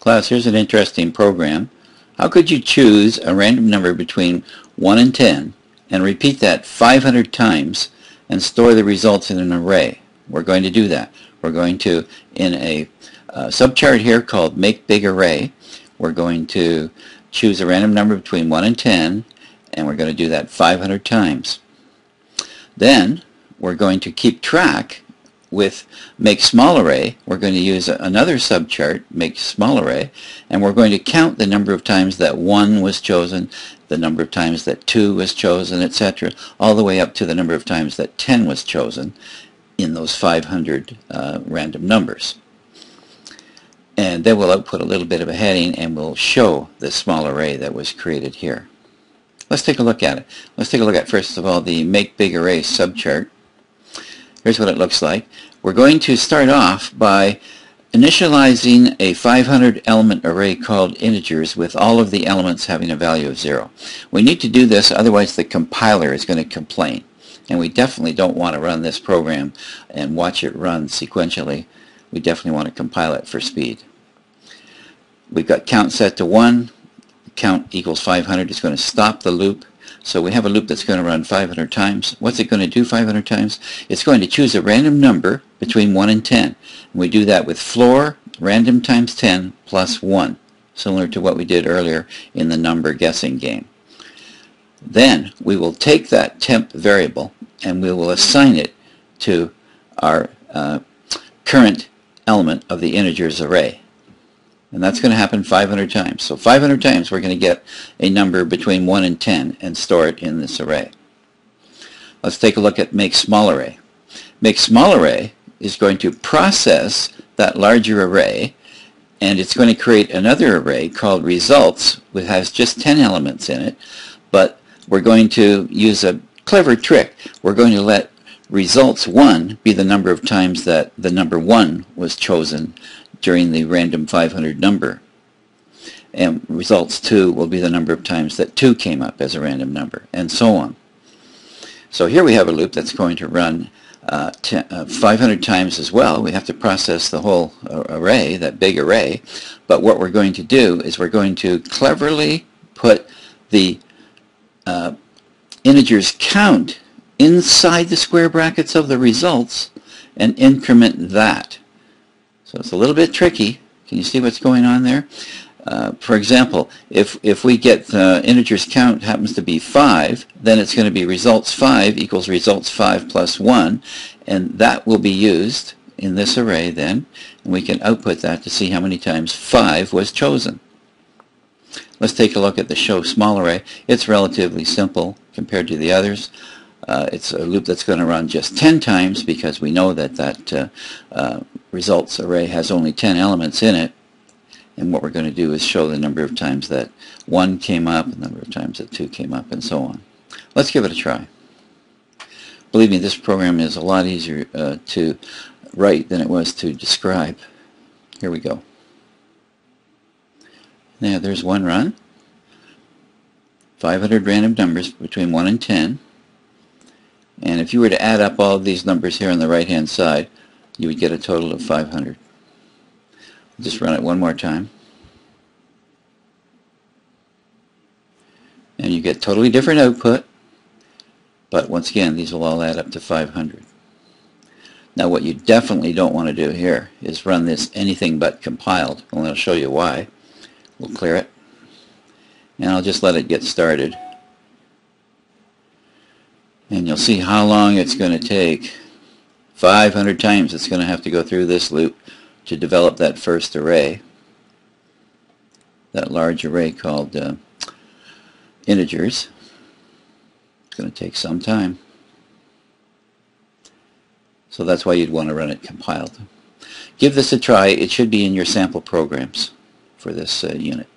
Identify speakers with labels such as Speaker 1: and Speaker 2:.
Speaker 1: Class, here's an interesting program. How could you choose a random number between 1 and 10 and repeat that 500 times and store the results in an array? We're going to do that. We're going to, in a uh, subchart here called Make Big Array, we're going to choose a random number between 1 and 10 and we're going to do that 500 times. Then we're going to keep track with make small array, we're going to use another subchart, make small array, and we're going to count the number of times that 1 was chosen, the number of times that 2 was chosen, etc., all the way up to the number of times that 10 was chosen in those 500 uh, random numbers. And then we'll output a little bit of a heading and we'll show the small array that was created here. Let's take a look at it. Let's take a look at, first of all, the make big array subchart. Here's what it looks like. We're going to start off by initializing a 500 element array called integers with all of the elements having a value of 0. We need to do this otherwise the compiler is going to complain and we definitely don't want to run this program and watch it run sequentially. We definitely want to compile it for speed. We've got count set to 1. Count equals 500 is going to stop the loop so we have a loop that's going to run 500 times. What's it going to do 500 times? It's going to choose a random number between 1 and 10. And we do that with floor random times 10 plus 1, similar to what we did earlier in the number guessing game. Then we will take that temp variable and we will assign it to our uh, current element of the integers array. And that's going to happen 500 times. So 500 times we're going to get a number between 1 and 10 and store it in this array. Let's take a look at make small array. Make small array is going to process that larger array and it's going to create another array called results which has just 10 elements in it but we're going to use a clever trick. We're going to let results 1 be the number of times that the number 1 was chosen during the random 500 number. And results 2 will be the number of times that 2 came up as a random number, and so on. So here we have a loop that's going to run uh, uh, 500 times as well. We have to process the whole uh, array, that big array. But what we're going to do is we're going to cleverly put the uh, integers count inside the square brackets of the results and increment that. So it's a little bit tricky. Can you see what's going on there? Uh, for example, if, if we get the integers count happens to be 5, then it's going to be results 5 equals results 5 plus 1, and that will be used in this array then, and we can output that to see how many times 5 was chosen. Let's take a look at the show small array. It's relatively simple compared to the others. Uh, it's a loop that's going to run just 10 times because we know that that uh, uh, results array has only 10 elements in it. And what we're going to do is show the number of times that 1 came up, the number of times that 2 came up, and so on. Let's give it a try. Believe me, this program is a lot easier uh, to write than it was to describe. Here we go. Now there's one run. 500 random numbers between 1 and 10. And if you were to add up all of these numbers here on the right hand side, you would get a total of 500. Just run it one more time. And you get totally different output, but once again, these will all add up to 500. Now what you definitely don't want to do here is run this anything but compiled, and I'll show you why. We'll clear it, and I'll just let it get started and you'll see how long it's going to take 500 times it's going to have to go through this loop to develop that first array that large array called uh, integers. It's going to take some time. So that's why you'd want to run it compiled. Give this a try. It should be in your sample programs for this uh, unit